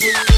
Peace.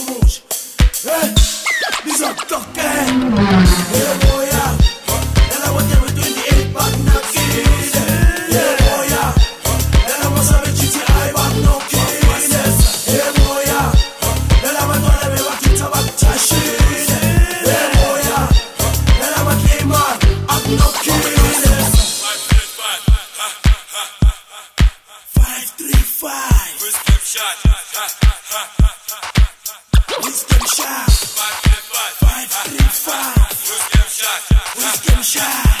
can shot. Five, three, five. We shot. not shot.